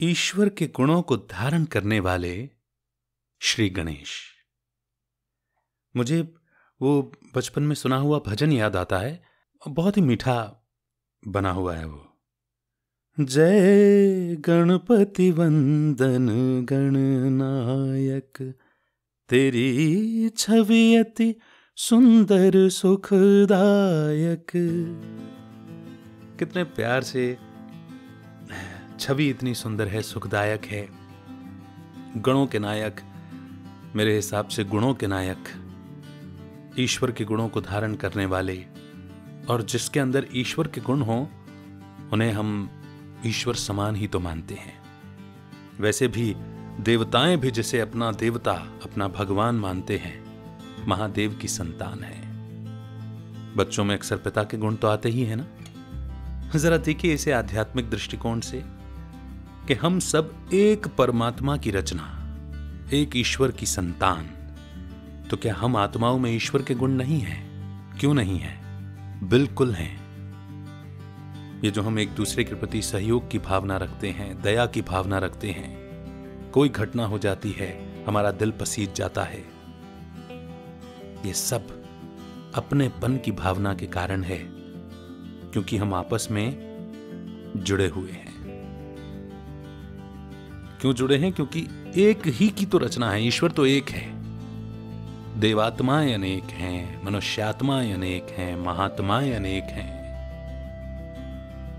ईश्वर के गुणों को धारण करने वाले श्री गणेश। मुझे वो बचपन में सुना हुआ भजन याद आता है, बहुत ही मीठा बना हुआ है वो। जय गणपति वंदन गणनायक तेरी छवि अति सुंदर, सुखदायक। कितने प्यार से छवि इतनी सुंदर है, सुखदायक है। गणों के नायक, मेरे हिसाब से गुणों के नायक, ईश्वर के गुणों को धारण करने वाले और जिसके अंदर ईश्वर के गुण हों, उन्हें हम ईश्वर समान ही तो मानते हैं। वैसे भी देवताएँ भी जिसे अपना देवता, अपना भगवान मानते हैं, महादेव की संतान है। बच्चों में अक्सर पिता के गुण तो आते ही है ना? जरा देखिए इसे आध्यात्मिक दृष्टिकोण से। कि हम सब एक परमात्मा की रचना, एक ईश्वर की संतान। तो क्या हम आत्माओं में ईश्वर के गुण नहीं हैं? क्यों नहीं है? बिल्कुल हैं। ये जो हम एक दूसरे के प्रति सहयोग की भावना रखते हैं, दया की भावना रखते हैं, कोई घटना हो जाती है, हमारा दिल पसीज जाता है। ये सब अपनेपन की भावना के कारण है, क्योंकि हम आपस में जुड़े हुए हैं। क्यों जुड़े हैं? क्योंकि एक ही की तो रचना है। ईश्वर तो एक है। देवात्माएँ अनेक हैं, मनुष्यात्माएँ अनेक हैं, महात्माएँ अनेक हैं।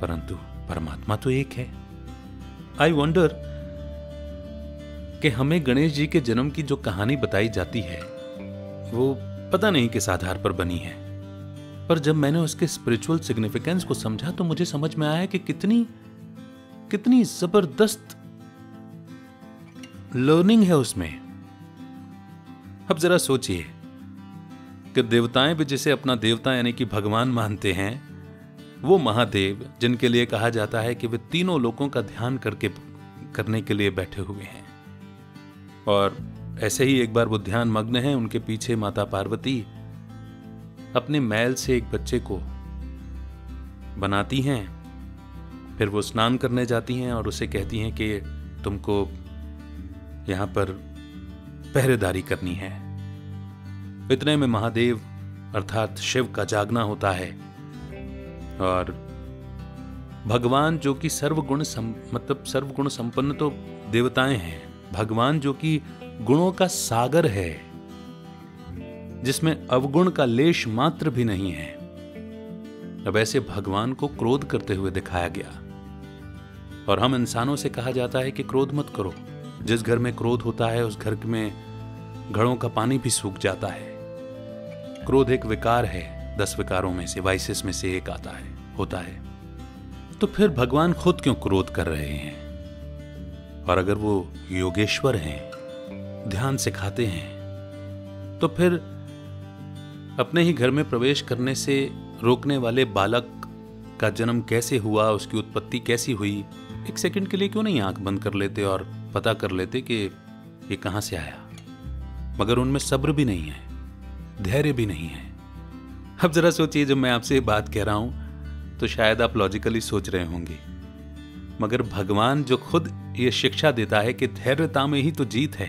परंतु परमात्मा तो एक है। आई वंडर कि हमें गणेश जी के जन्म की जो कहानी बताई जाती है, वो पता नहीं किस आधार पर बनी है। पर जब मैंने उसके स्पिरिचुअल सिग्निफिकेंस को समझा तो मुझे समझ में आया कि कितनी कितनी ज़बरदस्त लर्निंग है उसमें। अब जरा सोचिए, कि देवताएँ भी जिसे अपना देवता यानी कि भगवान मानते हैं, वो महादेव, जिनके लिए कहा जाता है कि वे तीनों लोगों का ध्यान करके, करने के लिए बैठे हुए हैं। और ऐसे ही एक बार वो ध्यान मग्न है, उनके पीछे माता पार्वती अपने मैल से एक बच्चे को बनाती हैं, फिर वो स्नान करने जाती हैं और उसे कहती हैं कि तुमको यहाँ पर पहरेदारी करनी है। इतने में महादेव, अर्थात शिव का जागना होता है। और भगवान जो कि सर्वगुण मतलब सर्वगुण संपन्न तो देवताएँ हैं। भगवान जो कि गुणों का सागर है, जिसमें अवगुण का लेश मात्र भी नहीं है। अब ऐसे भगवान को क्रोध करते हुए दिखाया गया। और हम इंसानों से कहा जाता है कि क्रोध मत करो। जिस घर में क्रोध होता है, उस घर में घड़ों का पानी भी सूख जाता है। क्रोध एक विकार है, दस विकारों में से, वाइसिस में से एक आता है, होता है। तो फिर भगवान खुद क्यों क्रोध कर रहे हैं? और अगर वो योगेश्वर हैं, ध्यान सिखाते हैं तो फिर अपने ही घर में प्रवेश करने से रोकने वाले बालक का जन्म कैसे हुआ, उसकी उत्पत्ति कैसी हुई? एक सेकंड के लिए क्यों नहीं आँख बंद कर लेते और पता कर लेते कि ये कहाँ से आया। मगर उनमें सब्र भी नहीं है, धैर्य भी नहीं है। अब जरा सोचिए, जब मैं आपसे बात कह रहा हूँ तो शायद आप लॉजिकली सोच रहे होंगे। मगर भगवान जो खुद ये शिक्षा देता है कि धैर्यता में ही तो जीत है,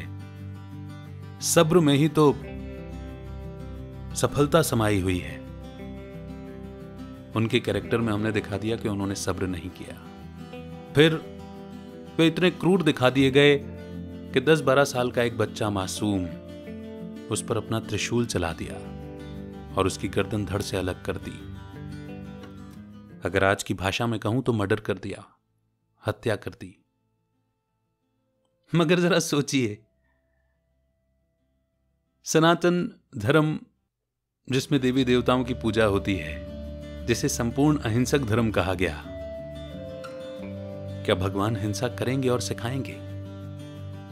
सब्र में ही तो सफलता समाई हुई है। उनके कैरेक्टर में हमने दिखा दिया कि उन्होंने सब्र नहीं किया। फिर वे इतने क्रूर दिखा दिए गए कि दस बारह साल का एक बच्चा मासूम उस पर अपना त्रिशूल चला दिया और उसकी गर्दन धड़ से अलग कर दी। अगर आज की भाषा में कहूँ तो मर्डर कर दिया, हत्या कर दी। मगर जरा सोचिए, सनातन धर्म जिसमें देवी देवताओं की पूजा होती है, जिसे संपूर्ण अहिंसक धर्म कहा गया क्या भगवान हिंसा करेंगे और सिखाएँगे?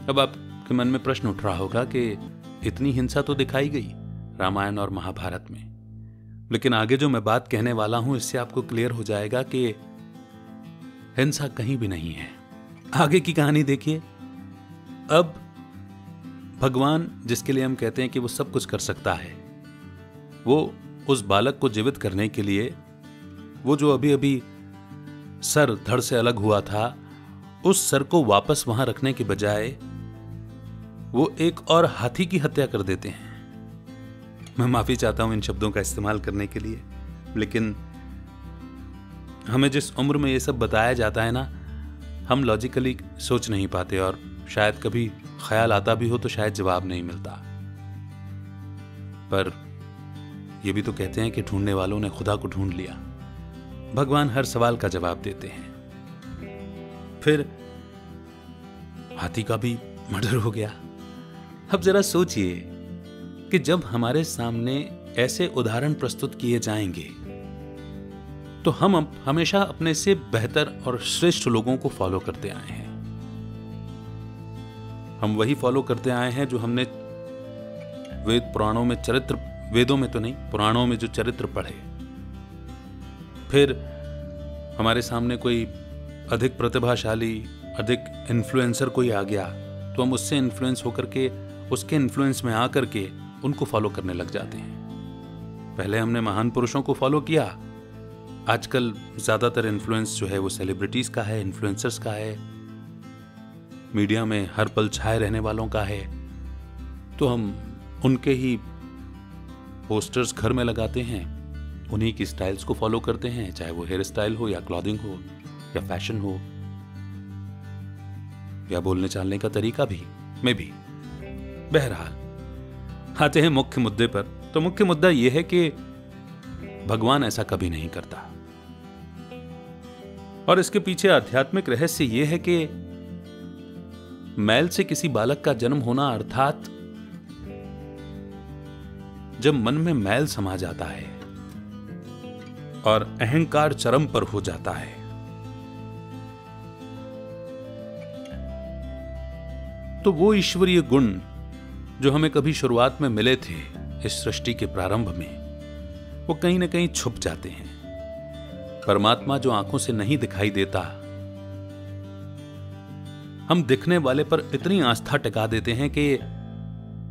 अब आपके मन में प्रश्न उठ रहा होगा कि इतनी हिंसा तो दिखाई गई रामायण और महाभारत में। लेकिन आगे जो मैं बात कहने वाला हूँ, इससे आपको क्लियर हो जाएगा कि हिंसा कहीं भी नहीं है। आगे की कहानी देखिए। अब भगवान, जिसके लिए हम कहते हैं कि वो सब कुछ कर सकता है, वो उस बालक को जीवित करने के लिए, वो जो अभी अभी सर धड़ से अलग हुआ था, उस सर को वापस वहाँ रखने के बजाय वो एक और हाथी की हत्या कर देते हैं। मैं माफ़ी चाहता हूँ इन शब्दों का इस्तेमाल करने के लिए, लेकिन हमें जिस उम्र में ये सब बताया जाता है ना, हम लॉजिकली सोच नहीं पाते और शायद कभी ख्याल आता भी हो तो शायद जवाब नहीं मिलता। पर ये भी तो कहते हैं कि ढूँढने वालों ने खुदा को ढूंढ लिया। भगवान हर सवाल का जवाब देते हैं। फिर हाथी का भी मर्डर हो गया। अब जरा सोचिए कि जब हमारे सामने ऐसे उदाहरण प्रस्तुत किए जाएँगे तो हम हमेशा अपने से बेहतर और श्रेष्ठ लोगों को फॉलो करते आए हैं। हम वही फॉलो करते आए हैं जो हमने वेद पुराणों में चरित्र, वेदों में तो नहीं, पुराणों में जो चरित्र पढ़े। फिर हमारे सामने कोई अधिक प्रतिभाशाली, अधिक इन्फ्लुएंसर कोई आ गया तो हम उससे इन्फ्लुएंस होकर के, उसके इन्फ्लुएंस में आकर के उनको फॉलो करने लग जाते हैं। पहले हमने महान पुरुषों को फॉलो किया। आजकल ज़्यादातर इन्फ्लुएंस जो है वो सेलिब्रिटीज का है इन्फ्लुएंसर्स का है। मीडिया में हर पल छाए रहने वालों का है। तो हम उनके ही पोस्टर्स घर में लगाते हैं। उन्हीं की स्टाइल्स को फॉलो करते हैं, चाहे वो हेयर स्टाइल हो या क्लॉथिंग हो या फ़ैशन हो। या बोलने चालने का तरीका भी, मैं भी। बहरहाल, आते हैं मुख्य मुद्दे पर। तो मुख्य मुद्दा यह है कि भगवान ऐसा कभी नहीं करता। और इसके पीछे आध्यात्मिक रहस्य यह है कि मैल से किसी बालक का जन्म होना अर्थात जब मन में मैल समा जाता है और अहंकार चरम पर हो जाता है। तो वो ईश्वरीय गुण जो हमें कभी शुरुआत में मिले थे इस सृष्टि के प्रारंभ में, वो कहीं ना कहीं छुप जाते हैं। परमात्मा जो आँखों से नहीं दिखाई देता, हम दिखने वाले पर इतनी आस्था टिका देते हैं कि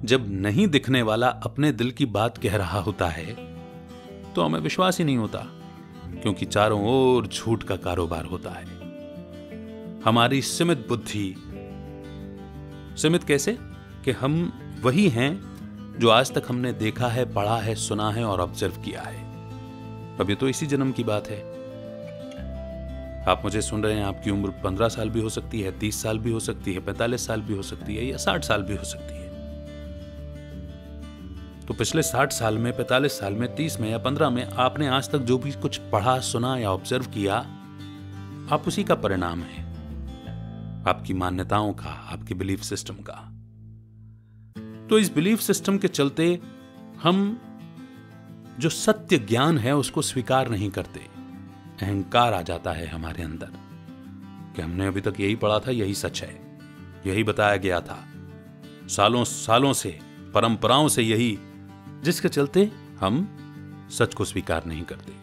जब नहीं दिखने वाला अपने दिल की बात कह रहा होता है तो हमें विश्वास ही नहीं होता। क्योंकि चारों ओर झूठ का कारोबार होता है। हमारी सीमित बुद्धि। सीमित कैसे? कि हम वही हैं जो आज तक हमने देखा है, पढ़ा है, सुना है और ऑब्ज़र्व किया है। अब ये तो इसी जन्म की बात है। आप मुझे सुन रहे हैं, आपकी उम्र पंद्रह साल भी हो सकती है, तीस साल भी हो सकती है, पैंतालीस साल भी हो सकती है या साठ साल भी हो सकती है। तो पिछले साठ साल में, पैंतालीस साल में, तीस में या पंद्रह में आपने आज तक जो भी कुछ पढ़ा, सुना या ऑब्ज़र्व किया, आप उसी का परिणाम है। आपकी मान्यताओं का, आपके बिलीफ सिस्टम का। तो इस बिलीफ सिस्टम के चलते हम जो सत्य ज्ञान है उसको स्वीकार नहीं करते। अहंकार आ जाता है हमारे अंदर। कि हमने अभी तक यही पढ़ा था, यही सच है। यही बताया गया था। सालों सालों से, परंपराओं से यही जिसके चलते हम सच को स्वीकार नहीं करते।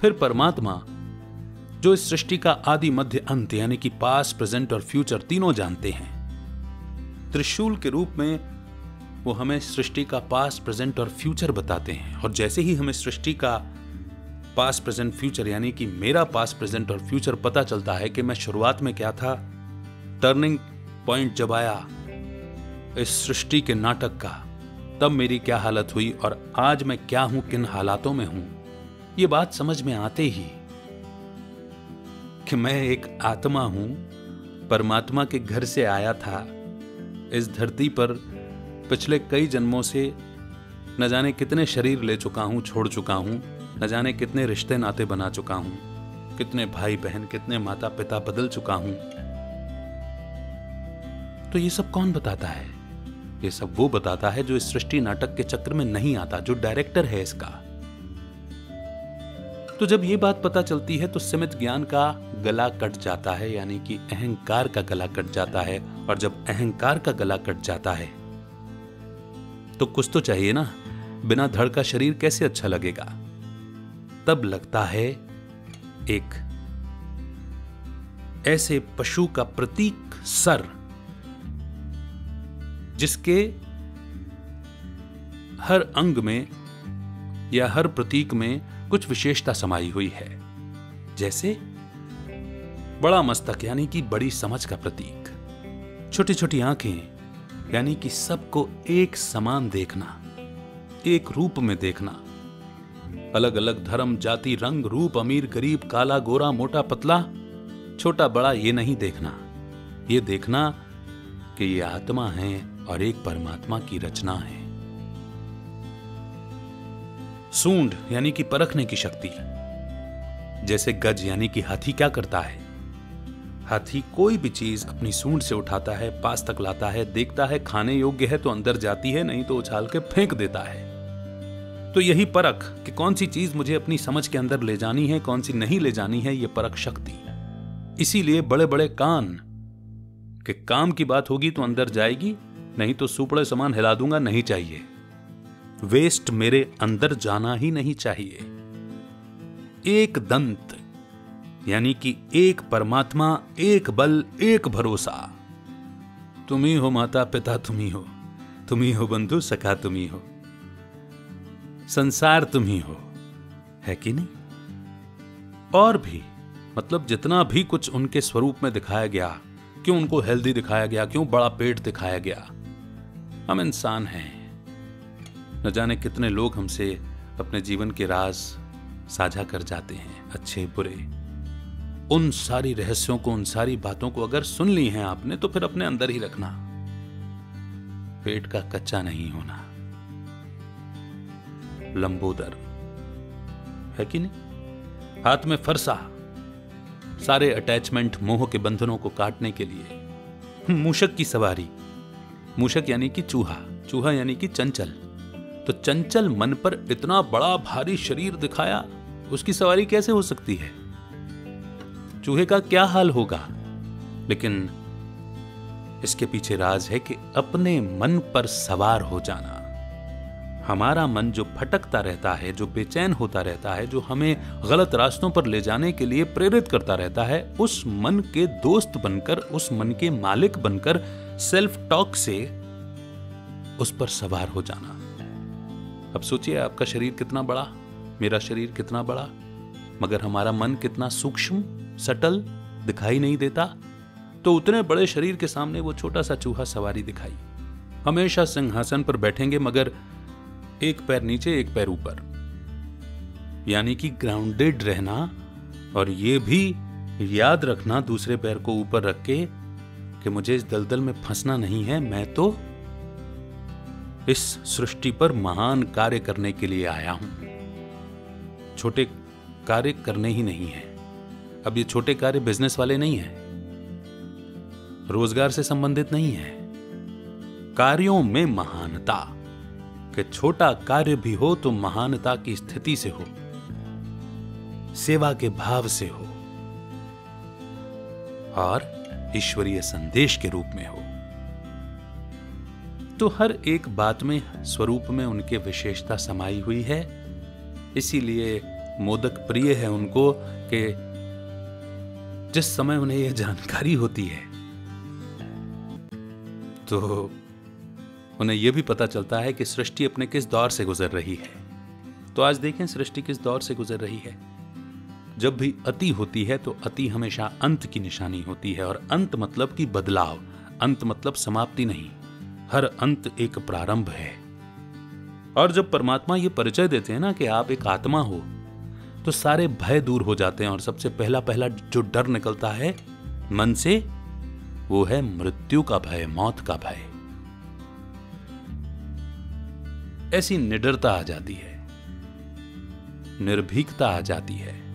फिर परमात्मा, जो इस सृष्टि का आदि मध्य अंत, यानी कि पास प्रेजेंट और फ्यूचर तीनों जानते हैं, त्रिशूल के रूप में वो हमें सृष्टि का पास प्रेजेंट और फ्यूचर बताते हैं। और जैसे ही हमें सृष्टि का पास प्रेजेंट, फ्यूचर, यानी कि मेरा पास प्रेजेंट और फ्यूचर पता चलता है कि मैं शुरुआत में क्या था, टर्निंग पॉइंट जब आया, इस सृष्टि के नाटक का तब मेरी क्या हालत हुई और आज मैं क्या हूँ, किन हालातों में हूँ? ये बात समझ में आते ही कि मैं एक आत्मा हूँ, परमात्मा के घर से आया था। इस धरती पर पिछले कई जन्मों से न जाने कितने शरीर ले चुका हूँ, छोड़ चुका हूँ, न जाने कितने रिश्ते नाते बना चुका हूँ, कितने भाई बहन कितने माता पिता बदल चुका हूँ। तो ये सब कौन बताता है? ये सब वो बताता है जो इस सृष्टि नाटक के चक्र में नहीं आता, जो डायरेक्टर है इसका। तो जब ये बात पता चलती है तो सीमित ज्ञान का गला कट जाता है, यानी कि अहंकार का गला कट जाता है, और जब अहंकार का गला कट जाता है तो कुछ तो चाहिए ना। बिना धड़ का शरीर कैसे अच्छा लगेगा? तब लगता है एक ऐसे पशु का प्रतीक सर जिसके हर अंग में या हर प्रतीक में कुछ विशेषता समाई हुई है। जैसे बड़ा मस्तक, यानी कि बड़ी समझ का प्रतीक। छोटी छोटी आँखें, यानी कि सबको एक समान देखना, एक रूप में देखना। अलग अलग धर्म, जाति, रंग, रूप, अमीर, गरीब, काला, गोरा, मोटा, पतला, छोटा, बड़ा, ये नहीं देखना। ये देखना कि ये आत्मा है। और एक परमात्मा की रचना है। सूंड, यानी कि परखने की शक्ति जैसे गज, यानी कि हाथी क्या करता है? हाथी कोई भी चीज़ अपनी सूंड से उठाता है, पास तक लाता है, देखता है, खाने योग्य है तो अंदर जाती है, नहीं तो उछाल के फेंक देता है। तो यही परख कि कौन सी चीज़ मुझे अपनी समझ के अंदर ले जानी है, कौन सी नहीं ले जानी है, ये परख शक्ति इसीलिए बड़े बड़े कान, कि काम की बात होगी तो अंदर जाएगी नहीं तो सुपड़े समान हिला दूँगा, नहीं चाहिए। वेस्ट मेरे अंदर जाना ही नहीं चाहिए। एक दंत, यानी कि एक परमात्मा, एक बल, एक भरोसा। तुम ही हो माता पिता, तुम ही हो। तुम ही हो बंधु, सखा तुम ही हो। संसार तुम ही हो। है कि नहीं? और भी मतलब जितना भी कुछ उनके स्वरूप में दिखाया गया, क्यों उनको हेल्दी दिखाया गया, क्यों बड़ा पेट दिखाया गया हम इंसान हैं। न जाने कितने लोग हमसे अपने जीवन के राज साझा कर जाते हैं, अच्छे, बुरे। उन सारी रहस्यों को, उन सारी बातों को अगर सुन ली हैं आपने तो फिर अपने अंदर ही रखना। पेट का कच्चा नहीं होना। लंबोदर। है कि नहीं? हाथ में फरसा। सारे अटैचमेंट, मोह के बंधनों को काटने के लिए। मूषक की सवारी। मूषक यानी कि चूहा चूहा यानी कि चंचल। तो चंचल मन पर इतना बड़ा भारी शरीर दिखाया, उसकी सवारी कैसे हो सकती है? चूहे का क्या हाल होगा? लेकिन इसके पीछे राज है कि अपने मन पर सवार हो जाना। हमारा मन जो भटकता रहता है, जो बेचैन होता रहता है, जो हमें गलत रास्तों पर ले जाने के लिए प्रेरित करता रहता है, उस मन के दोस्त बनकर, उस मन के मालिक बनकर सेल्फ टॉक से उस पर सवार हो जाना। अब सोचिए, आपका शरीर कितना बड़ा, मेरा शरीर कितना बड़ा, मगर हमारा मन कितना सूक्ष्म, सटल दिखाई नहीं देता तो उतने बड़े शरीर के सामने वो छोटा सा चूहा सवारी दिखाई। हमेशा सिंहासन पर बैठेंगे, मगर एक पैर नीचे, एक पैर ऊपर। यानी कि ग्राउंडेड रहना, और ये भी याद रखना दूसरे पैर को ऊपर रख के कि मुझे इस दलदल में फंसना नहीं है, मैं तो इस सृष्टि पर महान कार्य करने के लिए आया हूँ। छोटे कार्य करने ही नहीं है। अब ये छोटे कार्य बिज़नेस वाले नहीं है। रोज़गार से संबंधित नहीं है। कार्यों में महानता। कि छोटा कार्य भी हो तो महानता की स्थिति से हो। सेवा के भाव से हो। और ईश्वरीय संदेश के रूप में हो। तो हर एक बात में स्वरूप में उनके विशेषता समाई हुई है। इसीलिए मोदक प्रिय है उनको कि जिस समय उन्हें यह जानकारी होती है तो उन्हें यह भी पता चलता है कि सृष्टि अपने किस दौर से गुजर रही है। तो आज देखें सृष्टि किस दौर से गुजर रही है। जब भी अति होती है तो अति हमेशा अंत की निशानी होती है और अंत मतलब कि बदलाव, अंत मतलब समाप्ति नहीं, हर अंत एक प्रारंभ है। और जब परमात्मा ये परिचय देते हैं ना कि आप एक आत्मा हो तो सारे भय दूर हो जाते हैं और सबसे पहला पहला जो डर निकलता है मन से, वो है मृत्यु का भय, मौत का भय। ऐसी निडरता आ जाती है, निर्भीकता आ जाती है।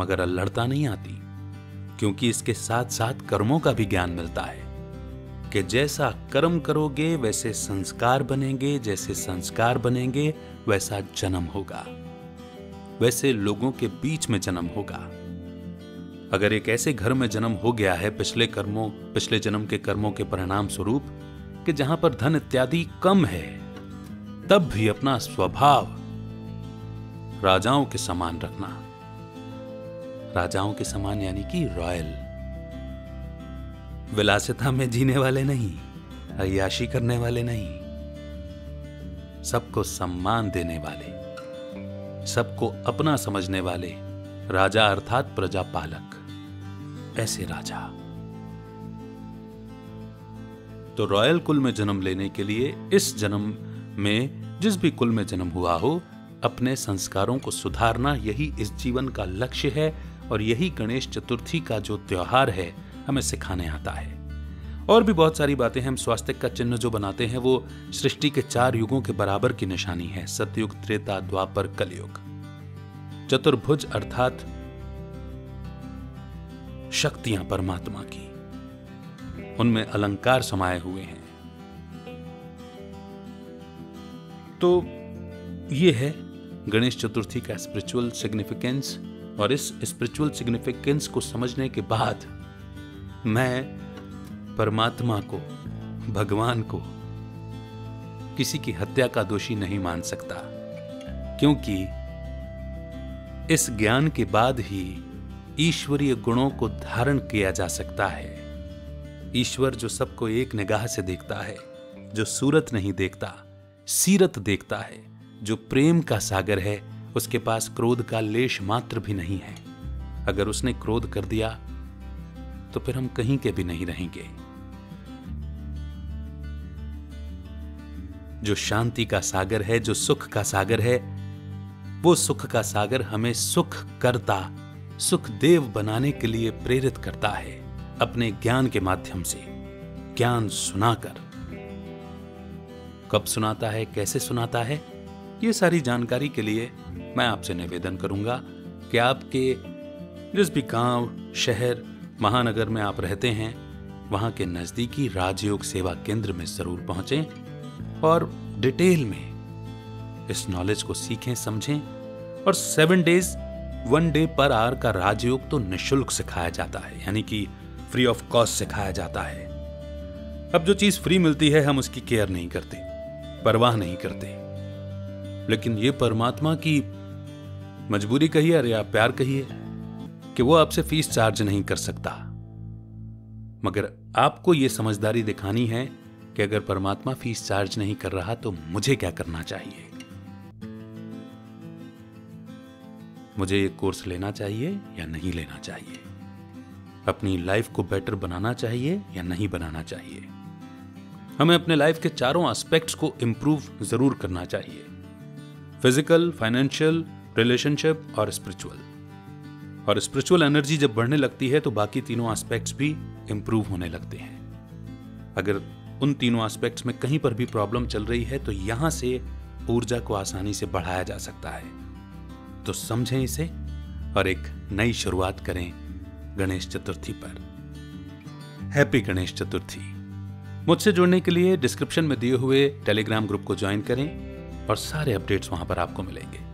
मगर अल्लड़ता नहीं आती, क्योंकि इसके साथ साथ कर्मों का भी ज्ञान मिलता है, कि जैसा कर्म करोगे, वैसे संस्कार बनेंगे, जैसे संस्कार बनेंगे, वैसा जन्म होगा। वैसे लोगों के बीच में जन्म होगा। अगर एक ऐसे घर में जन्म हो गया है, पिछले कर्मों, पिछले जन्म के कर्मों के परिणाम स्वरूप कि जहाँ पर धन इत्यादि कम है, तब भी अपना स्वभाव राजाओं के समान रखना। राजाओं के समान, यानी कि रॉयल। विलासिता में जीने वाले नहीं अयाशी करने वाले नहीं। सबको सम्मान देने वाले, सबको अपना समझने वाले, राजा अर्थात प्रजा पालक ऐसे राजा। तो रॉयल कुल में जन्म लेने के लिए इस जन्म में जिस भी कुल में जन्म हुआ हो, अपने संस्कारों को सुधारना यही इस जीवन का लक्ष्य है और यही गणेश चतुर्थी का जो त्योहार है, हमें सिखाने आता है। और भी बहुत सारी बातें हैं, हम स्वास्थ्य का चिन्ह जो बनाते हैं, वो सृष्टि के चार युगों के बराबर की निशानी है, सतयुग, त्रेता, द्वापर, कलयुग। चतुर्भुज अर्थात शक्तियाँ परमात्मा की। उनमें अलंकार समाये हुए हैं। तो ये है गणेश चतुर्थी का स्पिरिचुअल सिग्निफिकेंस और इस स्पिरिचुअल सिग्निफिकेंस को समझने के बाद मैं परमात्मा को, भगवान को किसी की हत्या का दोषी नहीं मान सकता। क्योंकि इस ज्ञान के बाद ही ईश्वरीय गुणों को धारण किया जा सकता है। ईश्वर जो सबको एक निगाह से देखता है, जो सूरत नहीं देखता, सीरत देखता है, जो प्रेम का सागर है उसके पास क्रोध का लेश मात्र भी नहीं है। अगर उसने क्रोध कर दिया तो फिर हम कहीं के भी नहीं रहेंगे। जो शांति का सागर है, जो सुख का सागर है, वो सुख का सागर हमें सुख करता, सुख देव बनाने के लिए प्रेरित करता है, अपने ज्ञान के माध्यम से। ज्ञान सुनाकर। कब सुनाता है, कैसे सुनाता है, ये सारी जानकारी के लिए मैं आपसे निवेदन करूँगा कि आपके जिस भी गाँव, शहर, महानगर में आप रहते हैं, वहाँ के नजदीकी राजयोग सेवा केंद्र में ज़रूर पहुंचें और डिटेल में इस नॉलेज को सीखें, समझें और सेवन डेज़ वन डे पर आवर का राजयोग तो निशुल्क सिखाया जाता है, यानी कि फ्री ऑफ़ कॉस्ट सिखाया जाता है। अब जो चीज़ फ्री मिलती है, हम उसकी केयर नहीं करते, परवाह नहीं करते। लेकिन ये परमात्मा की मजबूरी कहिए अरे या प्यार कहिए कि वो आपसे फ़ीस चार्ज नहीं कर सकता। मगर आपको यह समझदारी दिखानी है कि अगर परमात्मा फ़ीस चार्ज नहीं कर रहा तो मुझे क्या करना चाहिए? मुझे ये कोर्स लेना चाहिए या नहीं लेना चाहिए? अपनी लाइफ को बेटर बनाना चाहिए या नहीं बनाना चाहिए? हमें अपने लाइफ के चारों एस्पेक्ट्स को इंप्रूव ज़रूर करना चाहिए। फ़िज़िकल फाइनेंशियल रिलेशनशिप और स्पिरिचुअल और स्पिरिचुअल एनर्जी जब बढ़ने लगती है तो बाकी तीनों एस्पेक्ट्स भी इंप्रूव होने लगते हैं। अगर उन तीनों एस्पेक्ट्स में कहीं पर भी प्रॉब्लम चल रही है तो यहाँ से ऊर्जा को आसानी से बढ़ाया जा सकता है। तो समझें इसे और एक नई शुरुआत करें गणेश चतुर्थी पर। हैप्पी गणेश चतुर्थी। मुझसे जुड़ने के लिए डिस्क्रिप्शन में दिए हुए टेलीग्राम ग्रुप को ज्वाइन करें और सारे अपडेट्स वहाँ पर आपको मिलेंगे।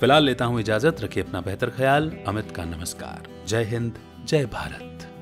फ़िलहाल लेता हूँ इजाज़त, रखिए अपना बेहतर ख्याल। अमित का नमस्कार। जय हिंद, जय भारत।